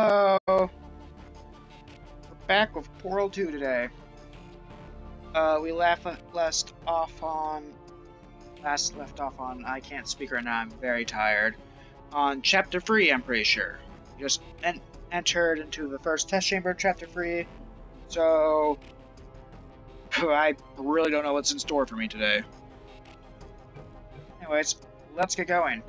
We're back with Portal 2 today. Uh, we left, left off on... Last left off on... I can't speak right now, I'm very tired. On Chapter 3, I'm pretty sure. Just en entered into the first test chamber, Chapter 3. So... I really don't know what's in store for me today. Anyways, let's get going.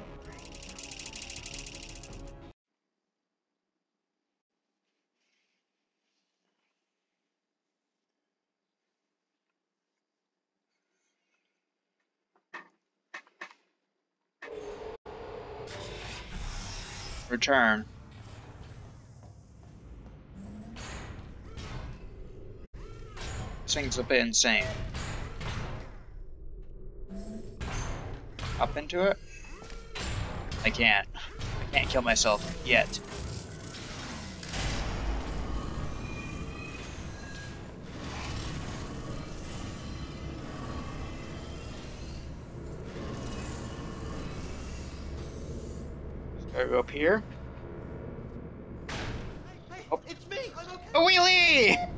Return. This thing's a bit insane. Up into it? I can't. I can't kill myself yet. Go up here. Hey, Oh. It's me! I'm okay. A wheelie!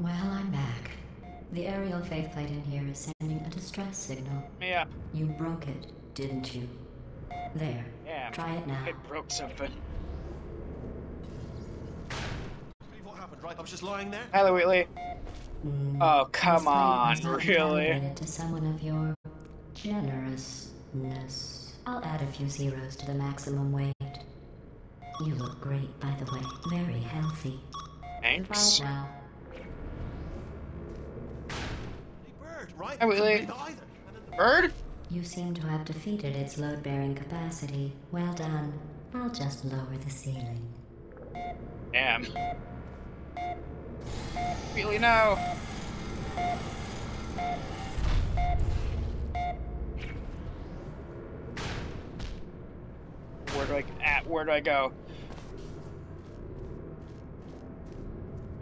Well, I'm back. The aerial faceplate in here is sending a distress signal. Yeah. You broke it, didn't you? There. Yeah. Try it now. It broke something. What happened, right? I was just lying there. Hello, Wheatley. Mm, Oh, come on, plate must have really? to someone of your generousness. I'll add a few zeros to the maximum weight. You look great, by the way. Very healthy. Thanks. Right now. Bird, right? Hey, Willie. Couldn't breathe either. And then the- Bird? You seem to have defeated its load-bearing capacity. Well done. I'll just lower the ceiling. Damn. Really now. Where do I at? Where do I go?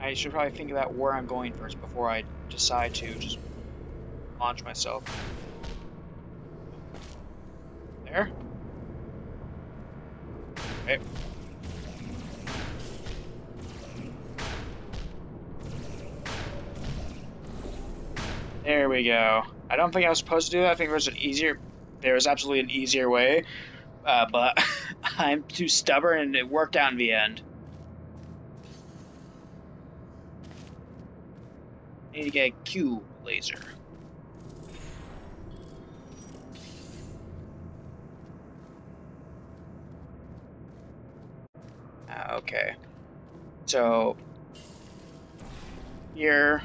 I should probably think about where I'm going first before I decide to just launch myself. There. Okay. There we go. I don't think I was supposed to do that. I think there was an easier, there was absolutely an easier way, uh, but I'm too stubborn and it worked out in the end. I need to get a Q laser. Ah, okay. So, here.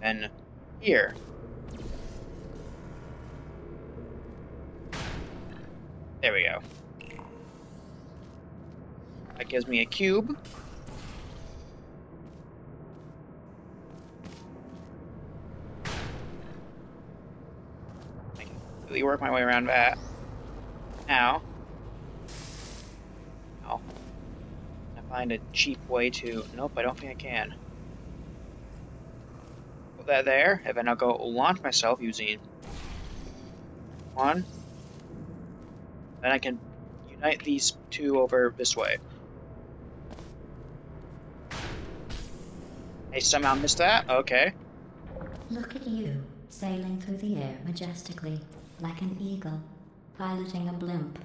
And here. There we go. That gives me a cube. Work my way around that. Now, oh, I find a cheap way to. Nope, I don't think I can. Put that there, and then I'll go launch myself using one. Then I can unite these two over this way. I somehow missed that? Okay. Look at you, sailing through the air majestically, like an eagle, piloting a blimp.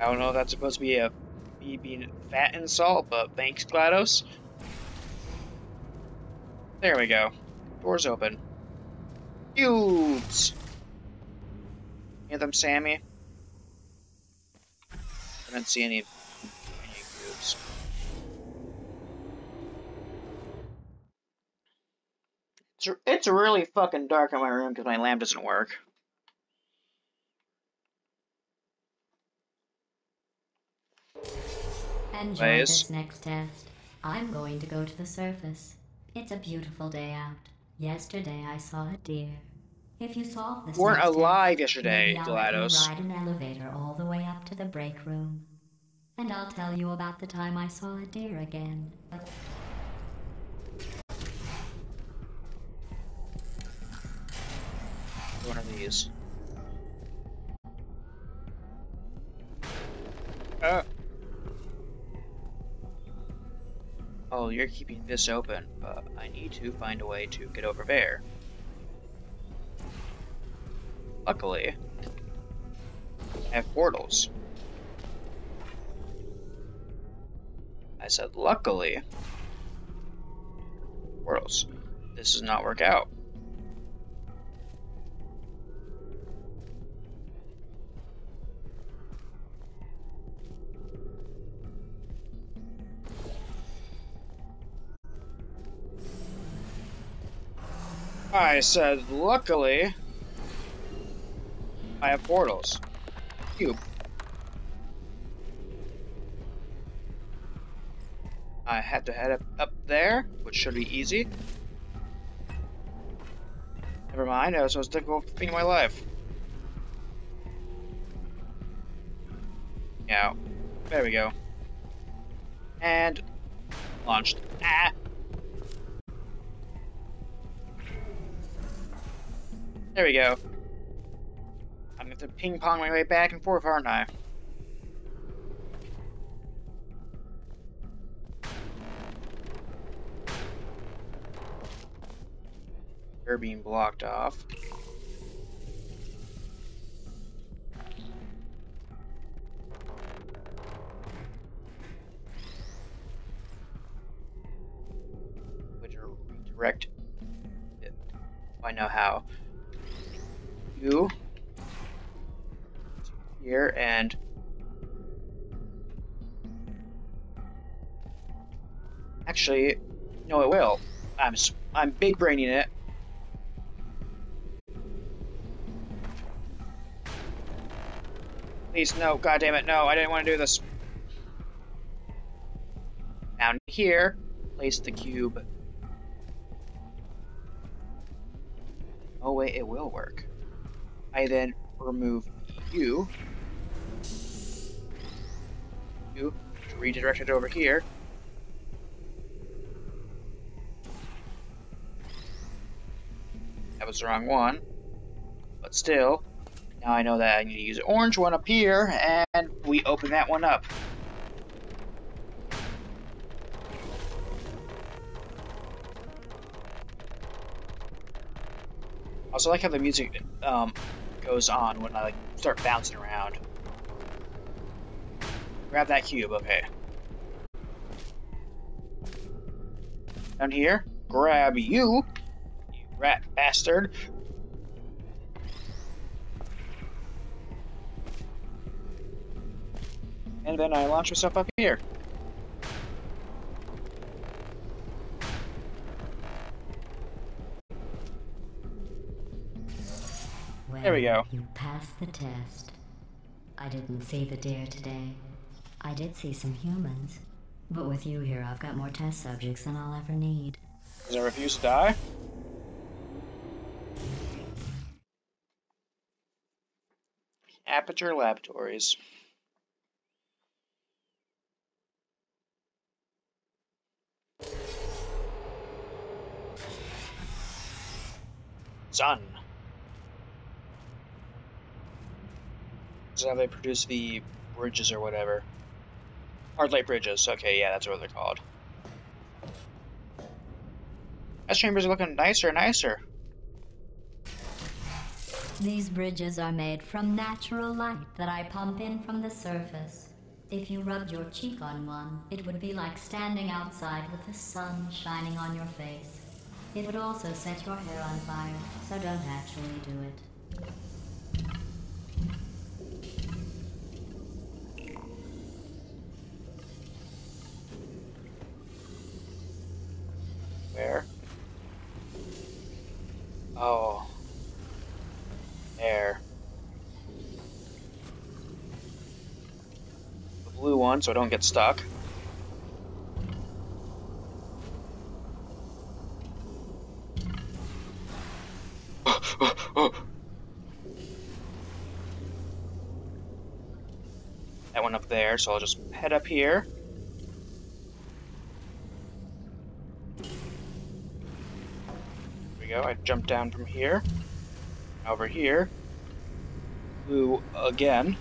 I don't know if that's supposed to be a me being fat and salt, but thanks, GLaDOS. There we go. Doors open. Cubes! Hear them, Sammy? I don't see any, any cubes. It's, it's really fucking dark in my room because my lamp doesn't work. Enjoy Ways. this next test. I'm going to go to the surface. It's a beautiful day out. Yesterday I saw a deer. If you solve this weren't next test, alive yesterday, GLaDOS. ride an elevator all the way up to the break room. And I'll tell you about the time I saw a deer again. Uh. Oh, you're keeping this open, but I need to find a way to get over there. Luckily, I have portals. I said luckily. Portals. This does not work out. I said, luckily, I have portals. Cube. I had to head up, up there, which should be easy. Never mind, that was the most difficult thing in my life. Yeah, there we go. And launched. Ah! There we go. I'm going to ping pong my way back and forth, aren't I? They're being blocked off. Would you redirect? I know how you here and actually no it will. I'm I'm big braining it. Please no god damn it no I didn't want to do this. Down here place the cube. Oh wait it will work I then remove you. You redirect it over here. That was the wrong one. But still, now I know that I need to use an orange one up here, and we open that one up. Also, I like how the music um, goes on when I like start bouncing around. Grab that cube, okay. Down here, grab you, you rat bastard. And then I launch myself up here. There we go. You passed the test. I didn't see the deer today. I did see some humans. But with you here, I've got more test subjects than I'll ever need. Does I refuse to die? Aperture Laboratories. Sun. How they produce the bridges or whatever. Hard light bridges. Okay, yeah, that's what they're called. Test chambers are looking nicer and nicer. These bridges are made from natural light that I pump in from the surface. If you rubbed your cheek on one, it would be like standing outside with the sun shining on your face. It would also set your hair on fire, so don't actually do it. Where? Oh. There. The blue one, so I don't get stuck. that one up there, so I'll just head up here. So I jump down from here, over here, blue again.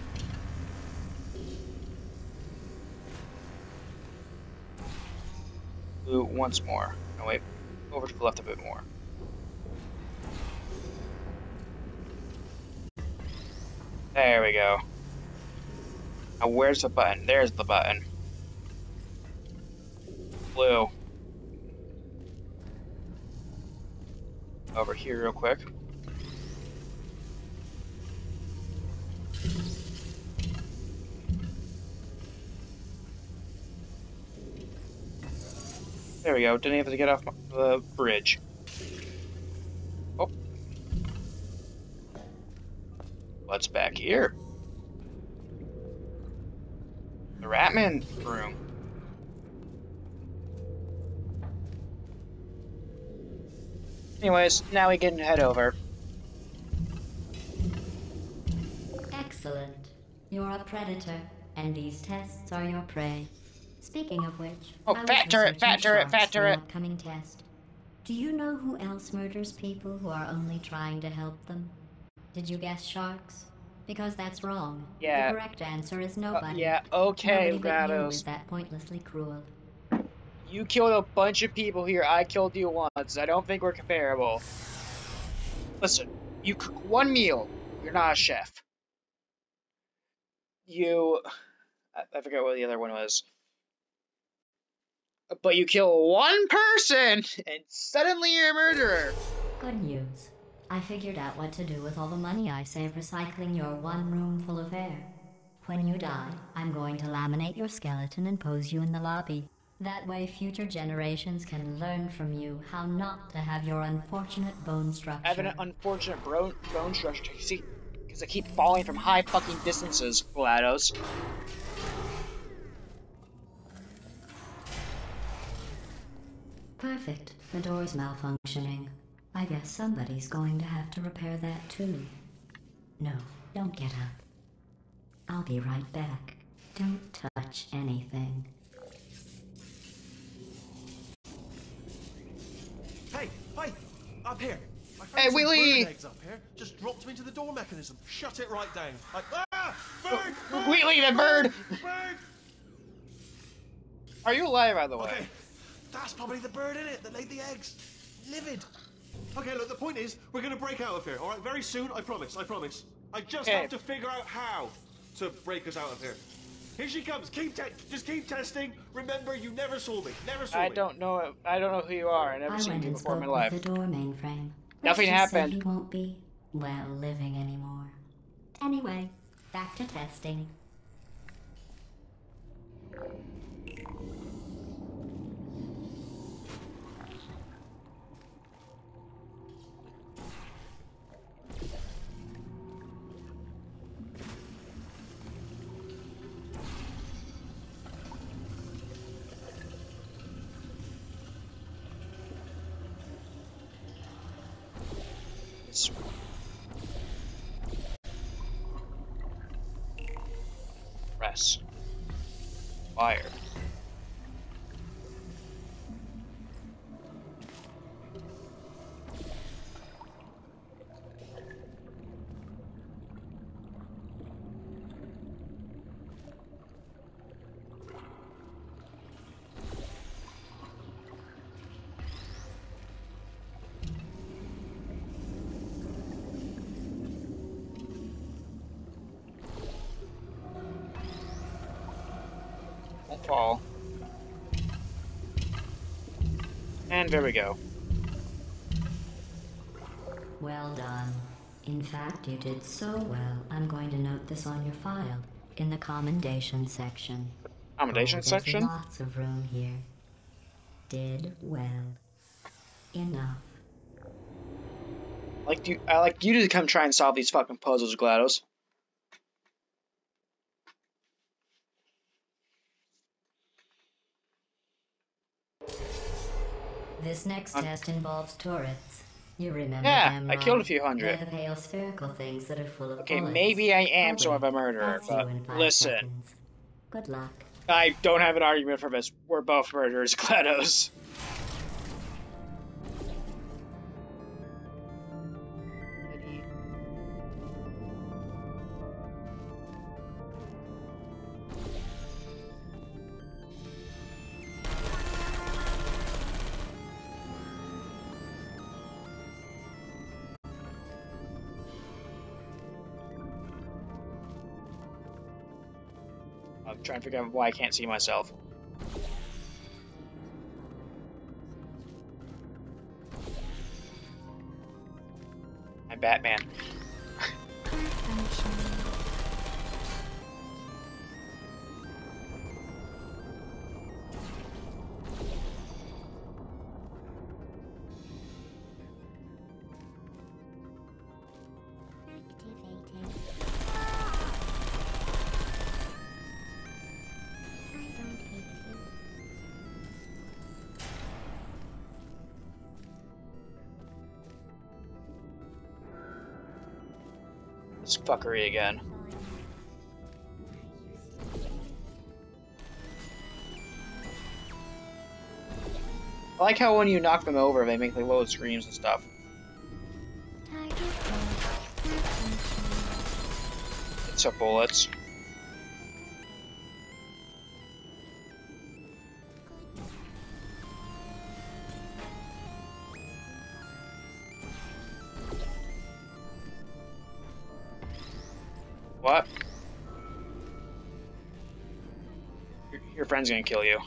Blue once more. No, wait, over to the left a bit more. There we go. Now where's the button? There's the button. Blue. Over here real quick. There we go. Didn't have to get off the bridge. Oh. What's back here? The Ratman room. Anyways, now we can head over. Excellent. You're a predator, and these tests are your prey. Speaking of which, Oh, I fat turret, fat turret, fat turret. upcoming test. Do you know who else murders people who are only trying to help them? Did you guess sharks? Because that's wrong. Yeah. The correct answer is Uh, nobody. yeah, okay, Nobody but you GLaDOS. that pointlessly cruel. You killed a bunch of people here. I killed you once. I don't think we're comparable. Listen, you cook one meal. You're not a chef. You. I, I forget what the other one was. But you kill one person, and suddenly you're a murderer. Good news. I figured out what to do with all the money I save recycling your one room full of air. When you die, I'm going to laminate your skeleton and pose you in the lobby. That way, future generations can learn from you how not to have your unfortunate bone structure. I have an unfortunate bro- bone structure. See, because I keep falling from high fucking distances, GLaDOS. Perfect. The door's malfunctioning. I guess somebody's going to have to repair that too. No, don't get up. I'll be right back. Don't touch anything. Up here. Hey, Willy! eggs up here. Just dropped them into the door mechanism. Shut it right down. Like, ah! Bird! bird Wheatley, the bird! Bird! Are you alive, by the way? Okay, that's probably the bird in it that laid the eggs. Livid. Okay, look, the point is, we're gonna break out of here, alright? Very soon, I promise, I promise. I just Okay. have to figure out how to break us out of here. Here she comes. Keep te- just keep testing. Remember, you never saw me. Never saw I me. don't know. I don't know who you are. I've never I seen you before in my life. the door mainframe. Nothing Let's just say happened. He won't be, well, living anymore. Anyway, back to testing. Press. Fire. There we go. Well done. In fact, you did so well, I'm going to note this on your file in the commendation section. Commendation Oh, section? Lots of room here. Did well. Enough. Like you, I like you to come try and solve these fucking puzzles, GLaDOS. This next Uh, test involves turrets. You remember Yeah, them, I killed a few hundred. They're the pale spherical things that are full of Okay, bullets. maybe I am sort of a murderer, but listen, seconds. Good luck. I don't have an argument for this. We're both murderers, GLaDOS. I'm trying to figure out why I can't see myself. Fuckery again. I like how when you knock them over, they make like load screams and stuff. It's up bullets. Your, your friend's gonna kill you.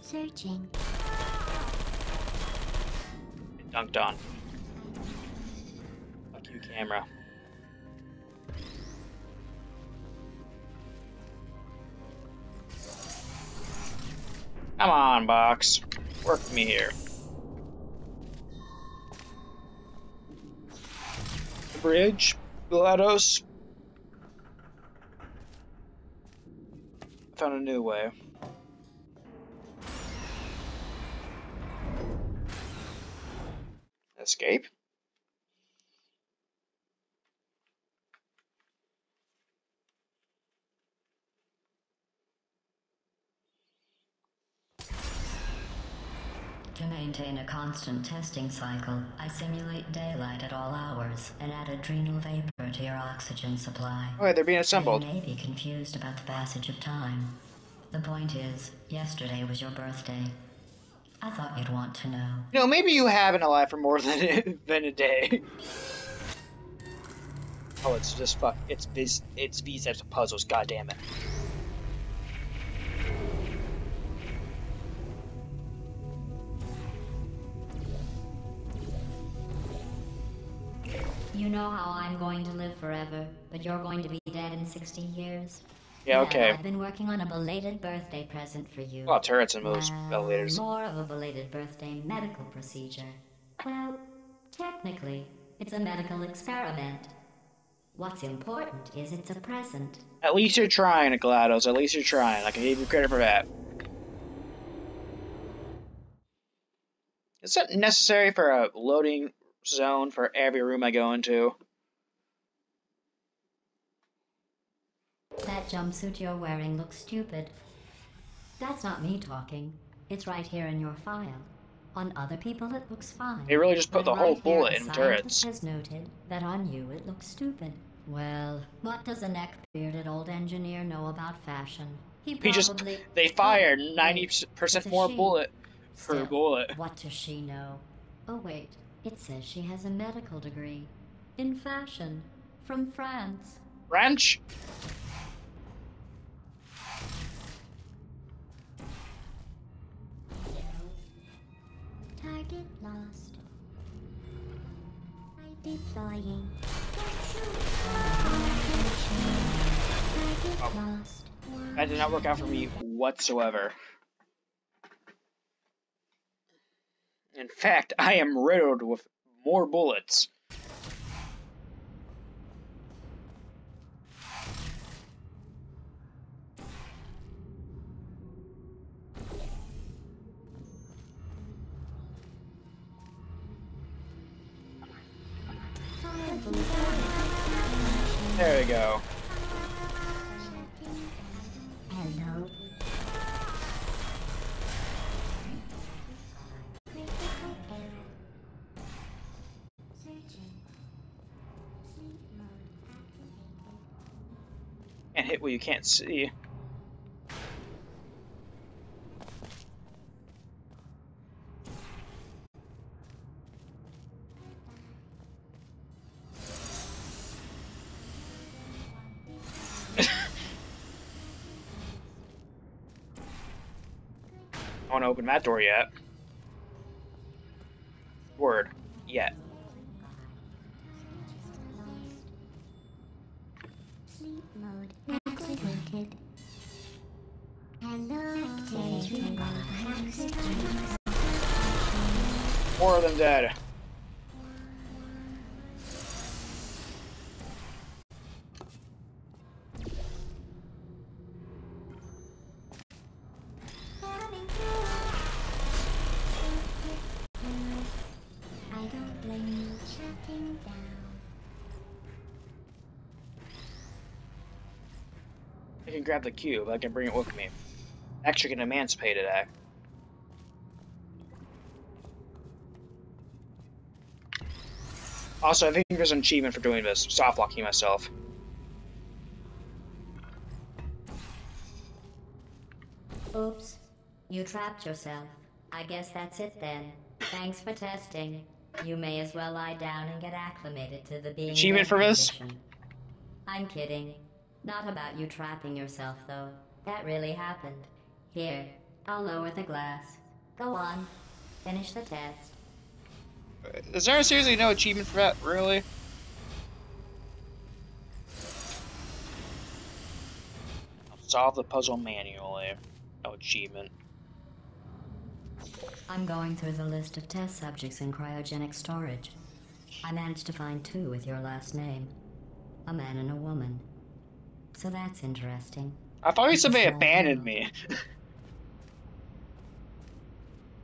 Searching. Dunked on. Fuck you, camera. Come on, box. Work me here. Bridge, GLaDOS. Found a new way. Escape? To maintain a constant testing cycle, I simulate daylight at all hours and add adrenal vapor to your oxygen supply. Oh, they're being assembled. You may be confused about the passage of time. The point is, yesterday was your birthday. I thought you'd want to know. You know, maybe you have been alive for more than than a day. Oh, it's just fuck. It's these. It's these types of puzzles. God damn it. You know how I'm going to live forever, but you're going to be dead in 60 years? Yeah. Okay. I've been working on a belated birthday present for you. Well, turrets and Well, elevators. More of a belated birthday medical procedure. Well, technically, it's a medical experiment. What's important is it's a present. At least you're trying, GLaDOS. At least you're trying. I can give you credit for that. Is that necessary for a loading zone for every room I go into? That jumpsuit you're wearing looks stupid. That's not me talking. It's right here in your file. On other people, it looks fine. They really just put But the whole right bullet in turrets. has noted that on you it looks stupid. Well, what does a neck-bearded old engineer know about fashion? He He just probably... they fired ninety percent more she. bullet per Still, bullet. What does she know? Oh wait, it says she has a medical degree. In fashion. From France. French? Target lost. I deploying. Target lost. That did not work out for me whatsoever. In fact, I am riddled with more bullets. There we go. you can't see. I want to open that door yet. Grab the cube. I can bring it with me. Actually, can emancipate it. Act. Also, I think there's an achievement for doing this. Soft locking myself. Oops. You trapped yourself. I guess that's it then. Thanks for testing. You may as well lie down and get acclimated to the being Achievement for this? condition. I'm kidding. Not about you trapping yourself, though. That really happened. Here, I'll lower the glass. Go on. Finish the test. Is there seriously no achievement for that? Really? Solve the puzzle manually. No achievement. I'm going through the list of test subjects in cryogenic storage. I managed to find two with your last name a man and a woman. So that's interesting. I thought you they abandoned me.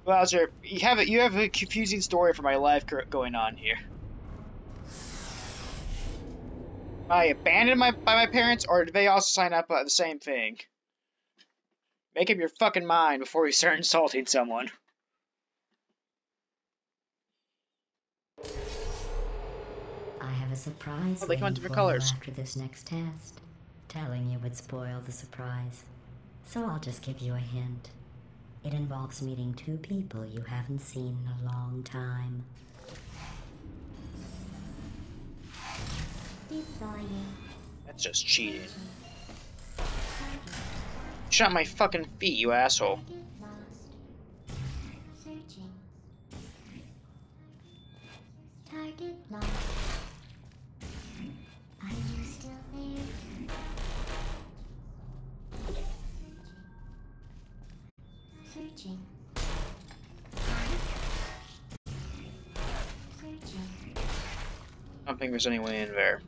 Bowser, you have a, you have a confusing story for my life going on here. Am I abandoned my, by my parents, or did they also sign up uh, the same thing? Make up your fucking mind before you start insulting someone. I have a surprise Oh, they come in different colors. after this next test. Telling you would spoil the surprise. So I'll just give you a hint. It involves meeting two people you haven't seen in a long time. That's just cheating. Shut my fucking feet, you asshole. Target lost. Searching. Searching. I don't think there's any way in there.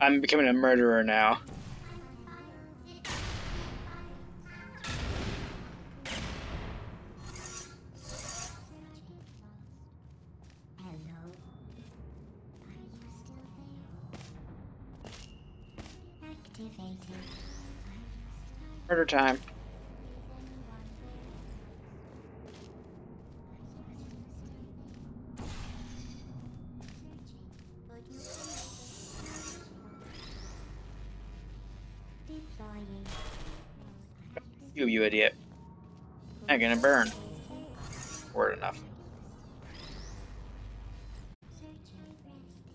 I'm becoming a murderer now. Time. You, you idiot. I'm gonna burn. Word enough.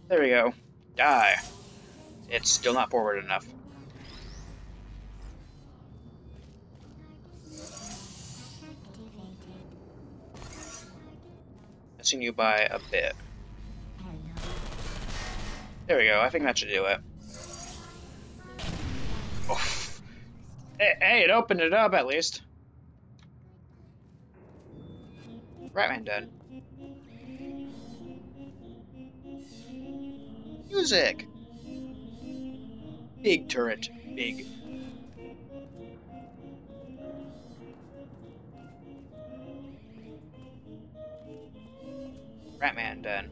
There we go. Die. It's still not forward enough. You by a bit. There we go. I think that should do it. Oof. Hey, hey, it opened it up at least. Ratman dead. Music. Big turret. Big. Ratman dead.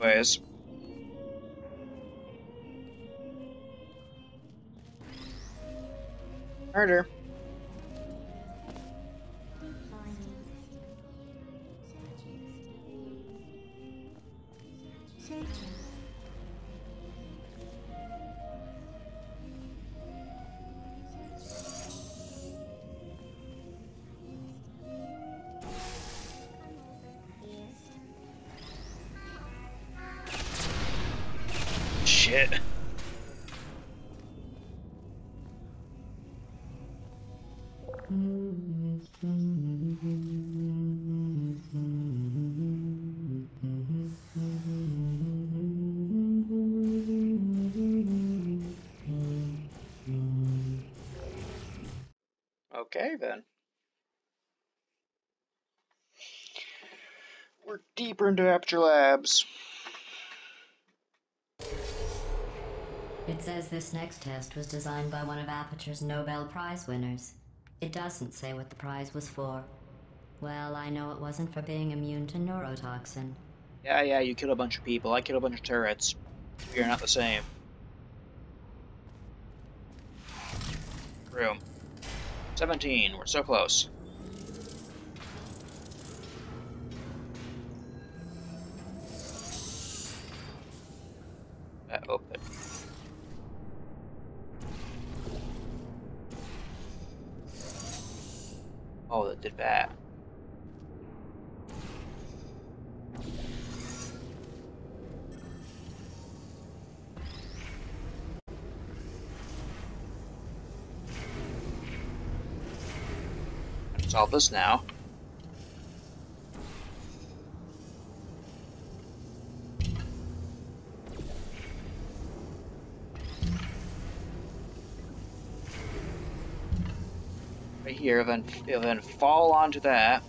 Anyways. Murder. Deeper into Aperture Labs. It says this next test was designed by one of Aperture's Nobel Prize winners. It doesn't say what the prize was for. Well, I know it wasn't for being immune to neurotoxin. Yeah, yeah, you killed a bunch of people. I killed a bunch of turrets. You're not the same. Room. 17. We're so close. Did that. Solve this now. Here, then it'll then fall onto that.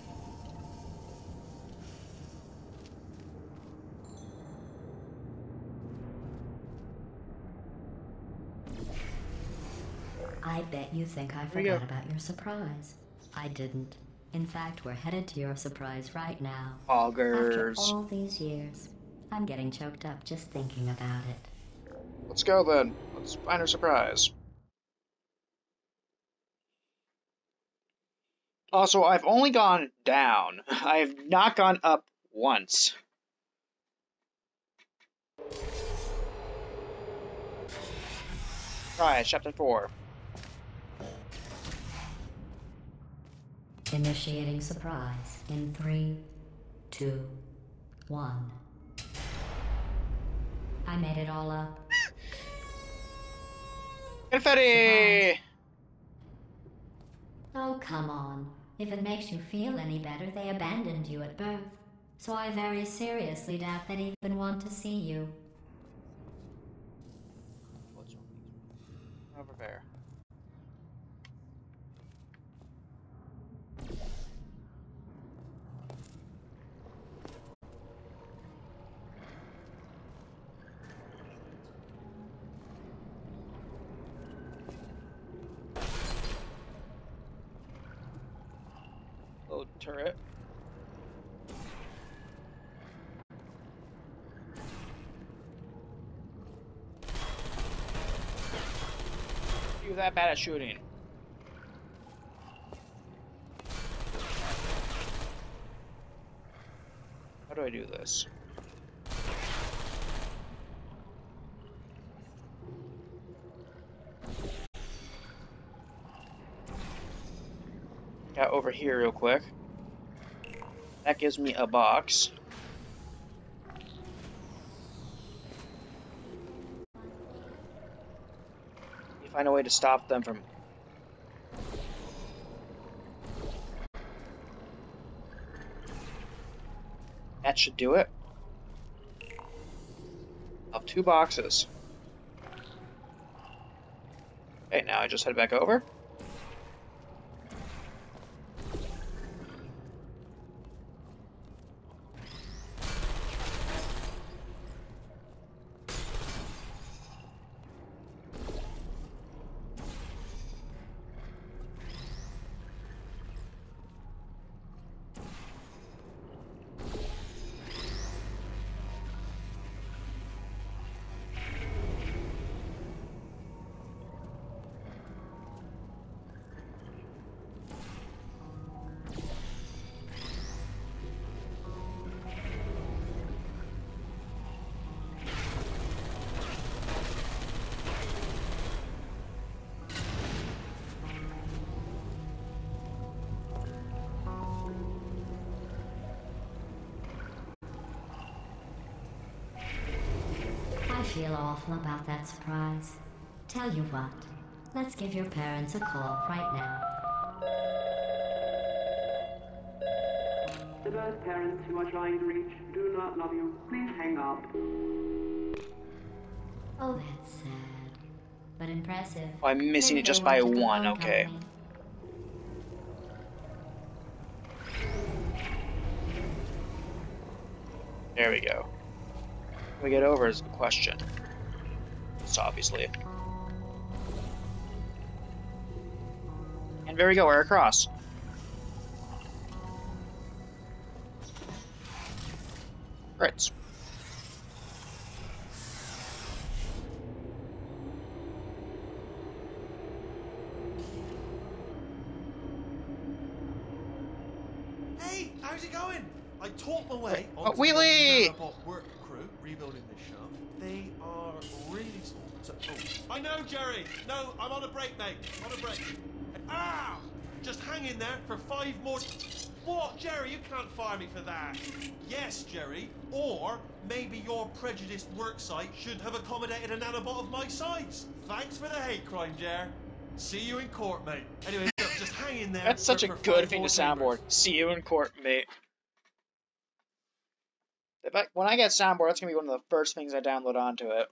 I bet you think I forgot about your surprise. I didn't. In fact, we're headed to your surprise right now. Augers. After all these years, I'm getting choked up just thinking about it. Let's go then. Let's find her surprise. Also, I've only gone down. I have not gone up once. Right, chapter 4. Initiating surprise in three, two, one. I made it all up. Confetti! Oh, come on. If it makes you feel any better, they abandoned you at birth. So I very seriously doubt they'd even want to see you. Over there. Little turret. You that bad at shooting. How do I do this? Got over here real quick. That gives me a box. Find a way to stop them from. That should do it. Of two boxes. Okay, now I just head back over. Awful about that surprise. Tell you what, let's give your parents a call right now. The birth parents you are trying to reach do not love you. Please hang up. Oh, that's sad. But impressive. Oh, I'm missing Maybe it just by want to go one, okay. company. There we go. Can we get over is the question. It's obviously. And there we go, we're across. Crits. Hey, how's it going? I taught my way. Oh, onto the wheelie! nanobot work crew rebuilding this shaft. They are really small. So, oh, I know, Jerry. No, I'm on a break, mate. On a break. Ah! Just there for five more. What, Jerry? You can't fire me for that. Yes, Jerry. Or maybe your prejudiced work site should have accommodated a nanobot of my size. Thanks for the hate crime, Jer. See you in court, mate. Anyway, look, just hang in there. That's such a for- for good five thing more to soundboard. papers. See you in court, mate. If I, when I get soundboard, that's gonna be one of the first things I download onto it.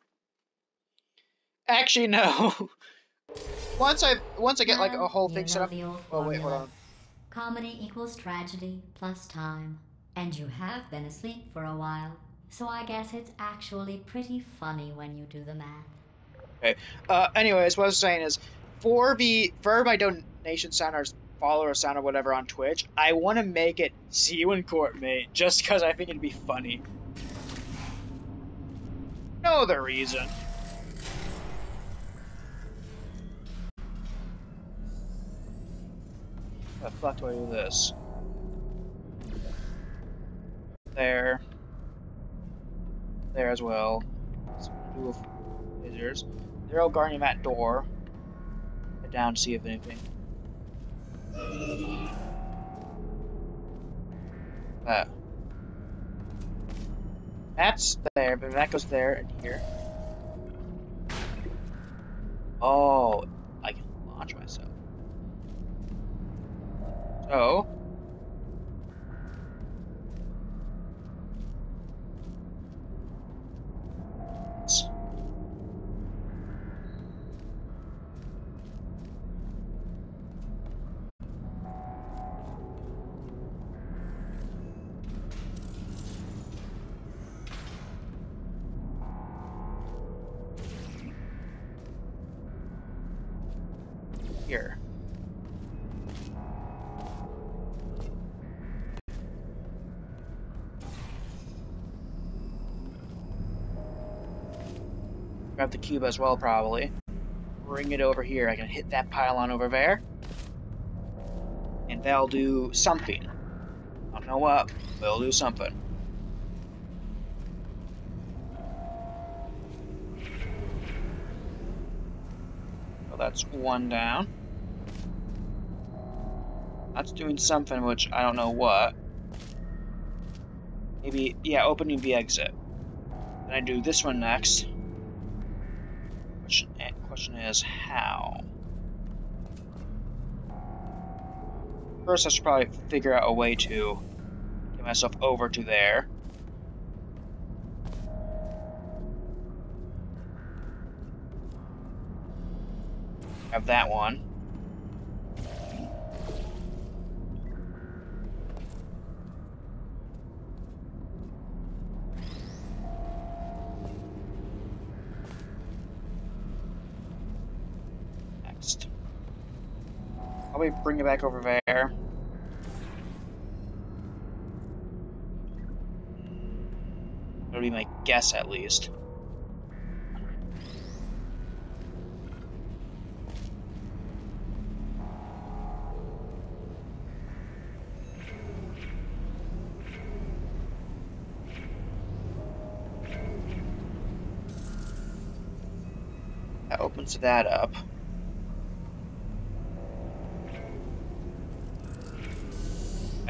Actually, no. once I once I get like a whole thing set up. Oh wait, hold on. Comedy equals tragedy plus time. And you have been asleep for a while. So I guess it's actually pretty funny when you do the math. Okay. Uh, anyways, what I was saying is, for the for my donation sound or follower sound or whatever on Twitch, I want to make it "See you in court, mate," just because I think it'd be funny. No other reason. The fuck do I do this? There. There as well. Lasers. They're all guarding that door. Head down to see if anything. That. That's there, but that goes there and here. Oh, I can launch myself. So. Cube as well, probably. Bring it over here. I can hit that pylon over there. And they'll do something. I don't know what, they'll do something. So that's one down. That's doing something which I don't know what. Maybe, yeah, opening the exit. Then I do this one next. Is how? First, I should probably figure out a way to get myself over to there. Have that one. Probably bring it back over there. That'll be my guess, at least. That opens that up.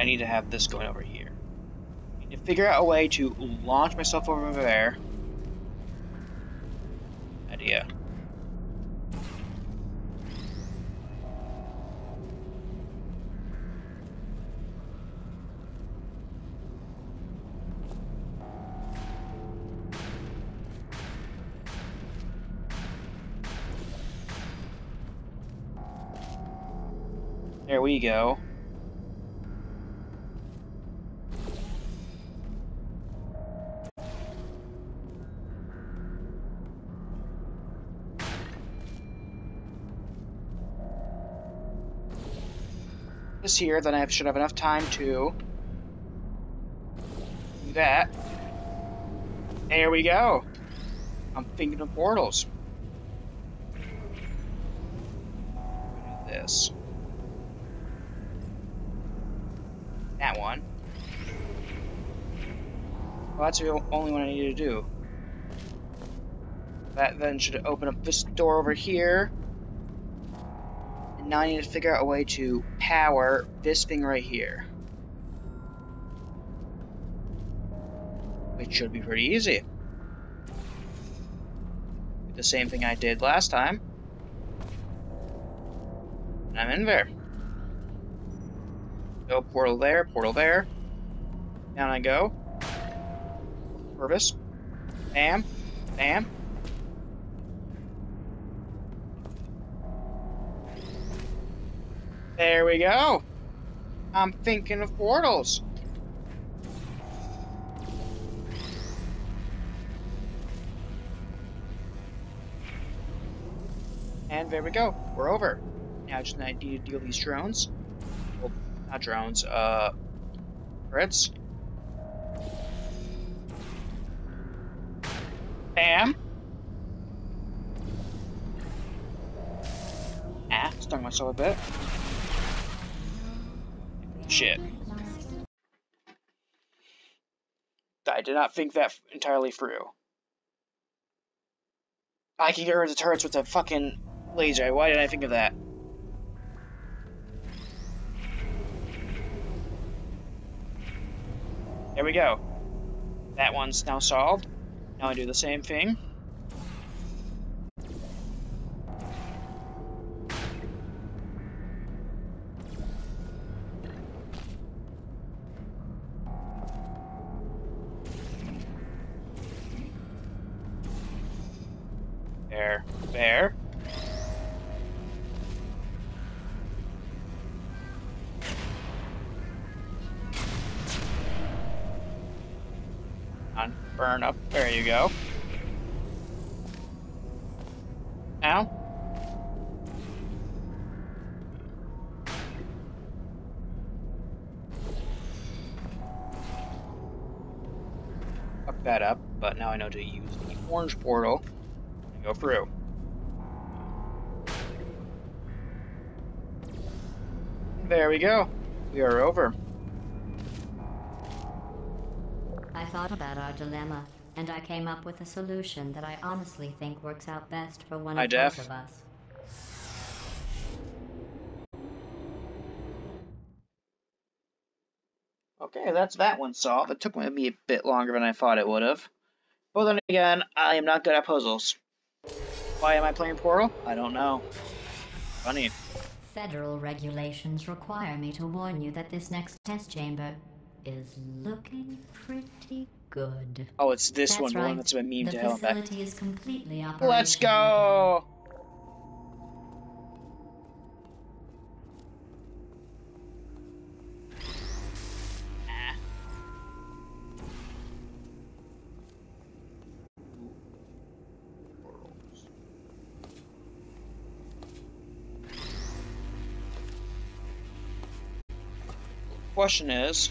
Need to have this going over here. I need to figure out a way to launch myself over there. idea. There we go. This here, then I should have enough time to do that. There we go. I'm thinking of portals. This. That one. Well, that's the only one I need to do. That then should open up this door over here. Now I need to figure out a way to power this thing right here. Which should be pretty easy. The same thing I did last time. And I'm in there. Go portal there, portal there. Down I go. Purvis. Bam. Bam. There we go. I'm thinking of portals. And there we go. We're over. Now I just need to deal these drones. Well, not drones, uh, turrets. Bam. Ah, stung myself a bit. Shit. I did not think that entirely through. I can get rid of the turrets with a fucking laser. Why did I think of that? There we go. That one's now solved. Now I do the same thing. You go. Now. Fuck that up, but now I know to use the orange portal and go through. There we go. We are over. I thought about our dilemma, and I came up with a solution that I honestly think works out best for one Hi, of Jeff. both of us. Okay, that's that one solved. It took me a bit longer than I thought it would have. But then again, I am not good at puzzles. Why am I playing Portal? I don't know. Funny. Federal regulations require me to warn you that this next test chamber is looking pretty good. Oh, it's this That's one, the one that's been memed the to hell and back. is completely operational. Let's go! Ah. Question is,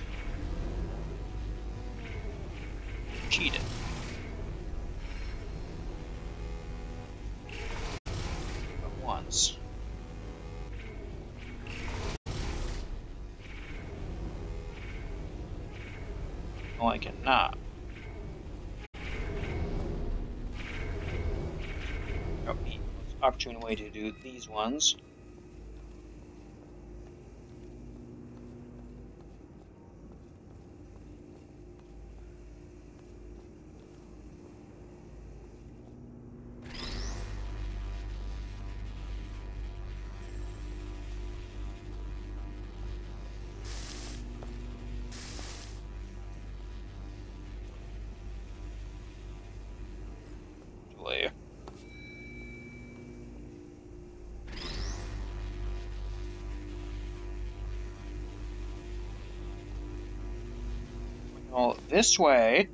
way to do these ones. This way.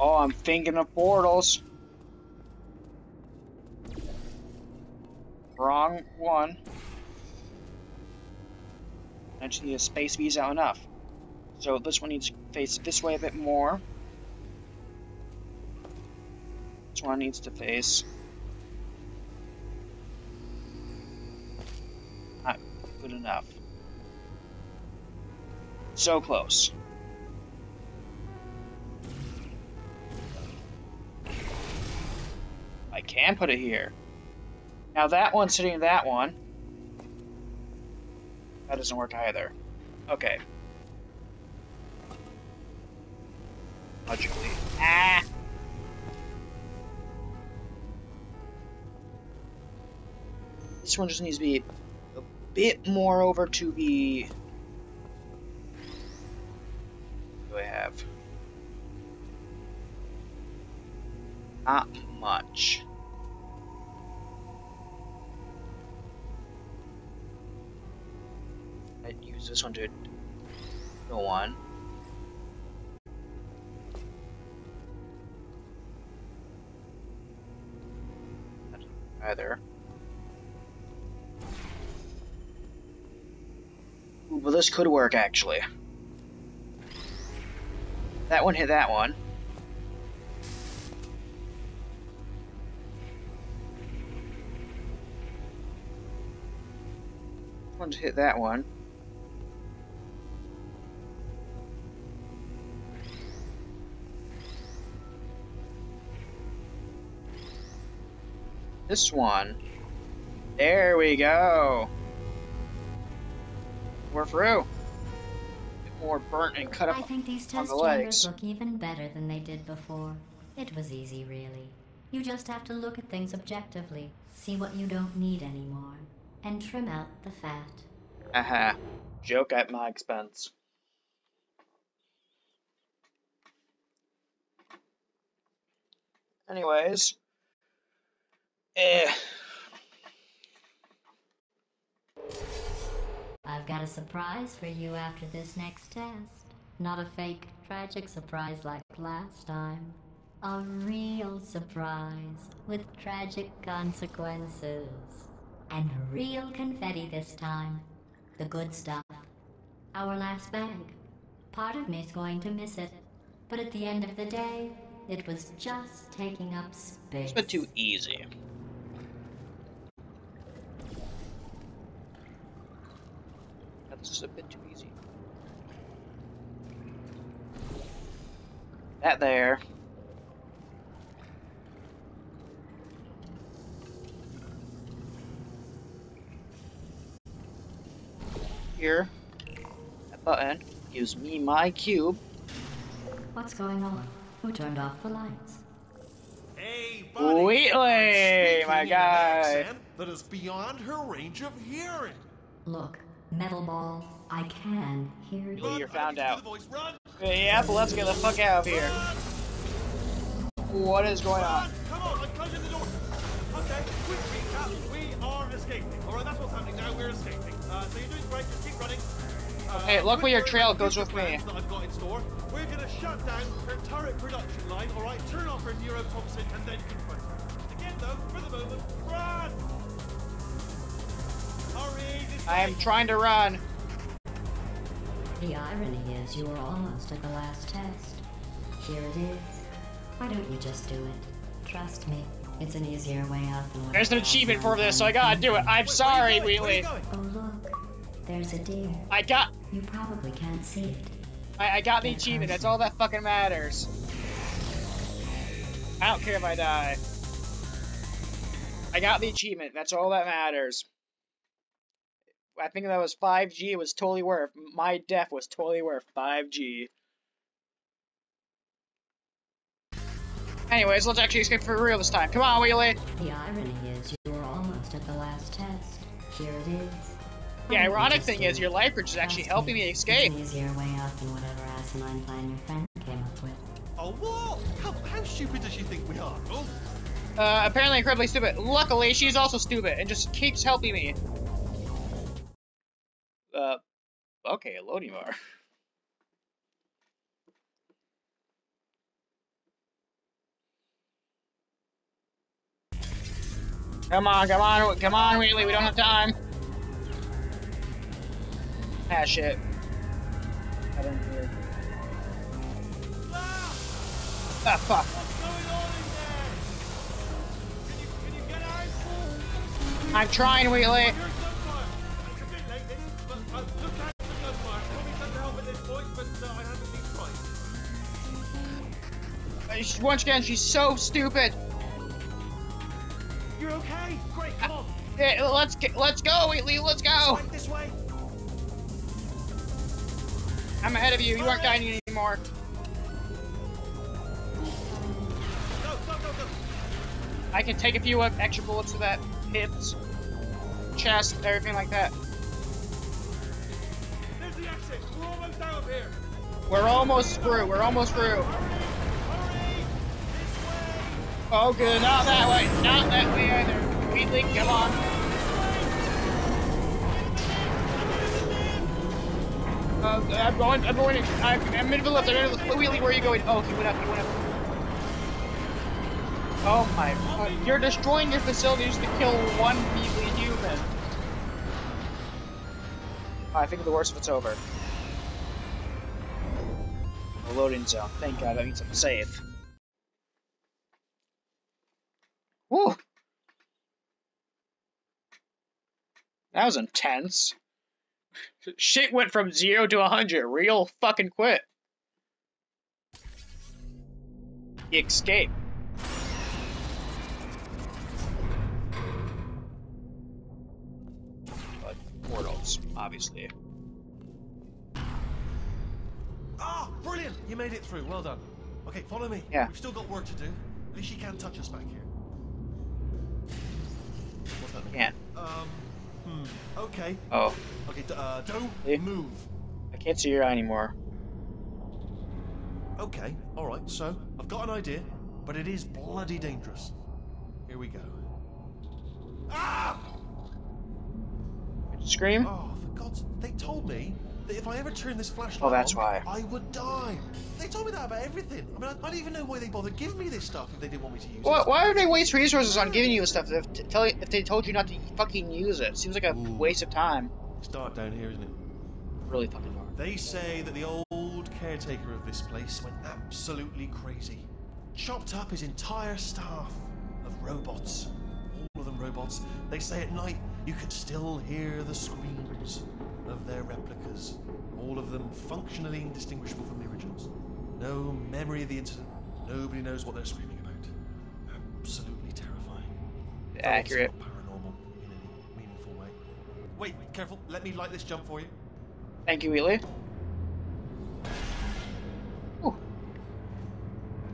Oh, I'm thinking of portals. Wrong one. I just need to space these out enough. So this one needs to face this way a bit more. This one needs to face. Not good enough. So close. I put it here. Now that one's sitting in that one. That doesn't work either. Okay. Logically. Ah! This one just needs to be a bit more over to the... use this one. Either. Ooh, well, this could work actually. That one hit that one. One hit that one. This one. There we go. We're through. Bit more burnt and cut up I think these test the chambers look even better than they did before. It was easy, really. You just have to look at things objectively, see what you don't need anymore, and trim out the fat. Aha. Joke at my expense. Anyways. Eh. I've got a surprise for you after this next test. Not a fake, tragic surprise like last time. A real surprise with tragic consequences. And real confetti this time. The good stuff. Our last bag. Part of me's going to miss it. But at the end of the day, it was just taking up space. It's a bit too easy. That's just a bit too easy. That there. Here, that button gives me my cube. What's going on? Who turned off the lights? Hey, buddy. Wheatley, I'm my speaking in an guy. That is beyond her range of hearing. Look, Metal Ball, I can hear you. You're found out. voice. Run, Yeah, but let's get the fuck out of here. run, What is going on? Come on, I'm closing the door. Okay, quick recap. We are escaping. All right, that's what's happening now. We're escaping. Uh, so you're doing great. Just keep running. Uh, Hey, look where your trail goes with me. That I've got in store. We're gonna shut down her turret production line. All right, turn off her neurotoxin and then confront her. Again, though, for the moment, run. Hurry. This I am trying to run. The irony is you were almost at the last test. Here it is. Why don't you just do it? Trust me, it's an easier way out than what There's an achievement for this, so I gotta do it. I'm Wait, sorry, where Wheatley. going? Where are you going? Oh look, there's a deer. I got You probably can't see it. I, I got the achievement. That's all that fucking matters. I don't care if I die. I got the achievement. That's all that matters. I think that was 5G. It was totally worth. My death was totally worth 5G. Anyways, let's actually escape for real this time. Come on, Wheelie. The irony is you were almost at the last test. Here it is. The Why don't ironic thing is your life bridge is actually Trust helping me escape. It's an easier way out than whatever asinine plan your friend came up with. Oh, what? How, how stupid does she think we are? Oh, Uh, apparently incredibly stupid. Luckily, she's also stupid and just keeps helping me. Uh, okay, Elodimar. Come on, come on, come on, Wheatley, we don't have time. Ah, shit. I don't care. Ah, ah fuck. I'm trying, Wheatley. She- Once again, she's so stupid. You're okay? Great, come on. Yeah, let's get, let's go, Wheatley, let's go. This way. I'm ahead of you. You aren't guiding anymore. Go, go, go, go. I can take a few extra bullets to that hips, chest, everything like that. There's the exit. We're almost out of here. We're almost through. We're almost through. Oh, good. Not that way. Not that way either. Wheatley, come on. Uh, I'm going. I'm going. I'm, I'm in the. I'm in the left. Wheatley, where are you going? Oh, he went up. He went up. Oh my! God. You're destroying your facilities to kill one measly human. I think the worst of it's over. A loading zone. Thank God. That means I'm safe. Woo! That was intense. Shit went from zero to a hundred real fucking quick. Escape. But portals, obviously. Ah, brilliant! You made it through. Well done. Okay, follow me. Yeah. We've still got work to do. At least she can't touch us back here. What's that? Can't. Um. Hmm. Okay. Oh, Okay. Uh. Don't move. I can't see your eye anymore. Okay. All right. So I've got an idea, but it is bloody dangerous. Here we go. Ah! Scream? Oh, for God's! They told me that if I ever turned this flashlight Oh, that's on, why. I would die. They told me that about everything. I mean, I, I don't even know why they bothered giving me this stuff if they didn't want me to use Why, it. why would they waste resources on giving you stuff if, tell, if they told you not to fucking use it? Seems like a Ooh. waste of time. It's dark down here, isn't it? Really fucking dark. They say that the old caretaker of this place went absolutely crazy. Chopped up his entire staff of robots. All of them robots. They say at night you can still hear the screams of their replicas. All of them functionally indistinguishable from the originals. No memory of the incident. Nobody knows what they're screaming about. Absolutely terrifying. Accurate. paranormal in any meaningful way. Wait, careful. Let me light this jump for you. Thank you, Wheatley. Ooh.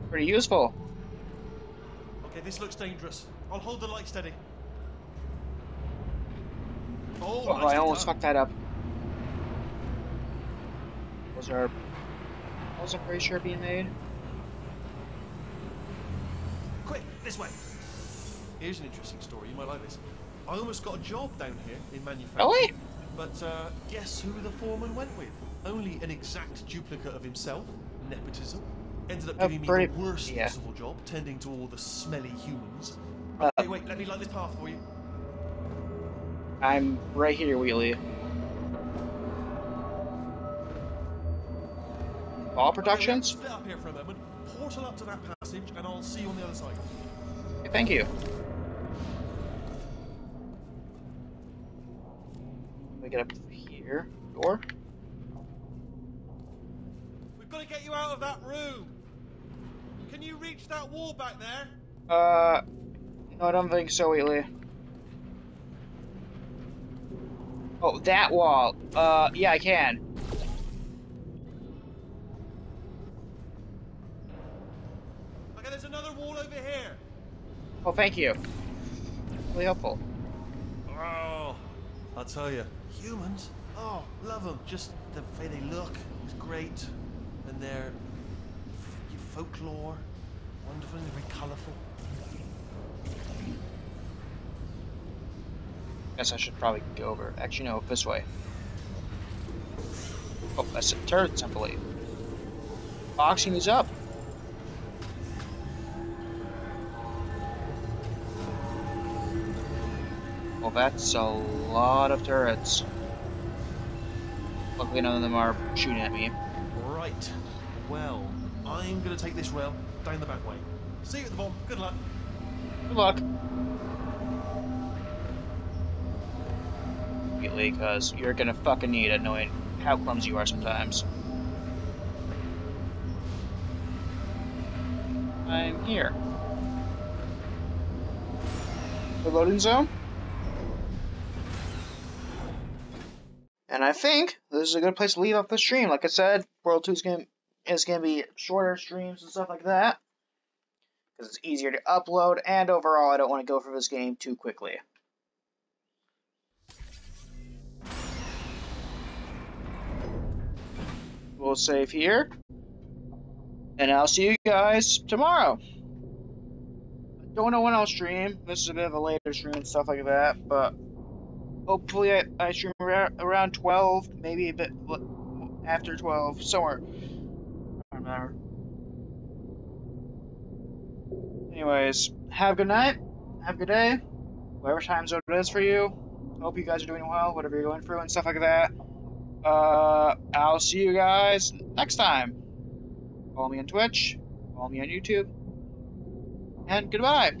Pretty useful. Okay, this looks dangerous. I'll hold the light steady. Oh, Oh, I almost done. fucked that up. Was our... Was a pretty sure being made? Quick, this way. Here's an interesting story. You might like this. I almost got a job down here in manufacturing. Really? But uh, guess who the foreman went with? Only an exact duplicate of himself. Nepotism. Ended up Oh, giving me the worst yeah. possible job, tending to all the smelly humans. Uh, Wait, wait, let me light this path for you. I'm right here, Wheatley. All Productions? split up here for a moment. Portal up to that passage, and I'll see you on the other side. Okay, Thank you. We get up here. Door? We've got to get you out of that room. Can you reach that wall back there? Uh, no, I don't think so, Wheatley. Oh, that wall. Uh, yeah, I can. Oh, thank you. Really helpful. Oh, I'll tell you, humans. Oh, love them. Just the way they look is great, and their f- folklore, wonderful and very colourful. Guess I should probably go over. Actually, no, this way. Oh, that's a turret I believe. Boxing is up. Well, that's a lot of turrets. Luckily, none of them are shooting at me. Right. Well, I'm gonna take this rail down the back way. See you at the bomb. Good luck. Good luck. Immediately, because you're gonna fucking need it knowing how clumsy you are sometimes. I'm here. The loading zone? And I think this is a good place to leave off the stream. Like I said, World 2 is going is to be shorter streams and stuff like that. Because it's easier to upload, and overall, I don't want to go through this game too quickly. We'll save here. And I'll see you guys tomorrow. I don't know when I'll stream. This is a bit of a later stream and stuff like that, but hopefully I, I stream around, around 12, maybe a bit after 12, somewhere. I don't. Anyways, have a good night. Have a good day. Whatever time zone it is for you. Hope you guys are doing well, whatever you're going through and stuff like that. Uh, I'll see you guys next time. Follow me on Twitch. Follow me on YouTube. And goodbye.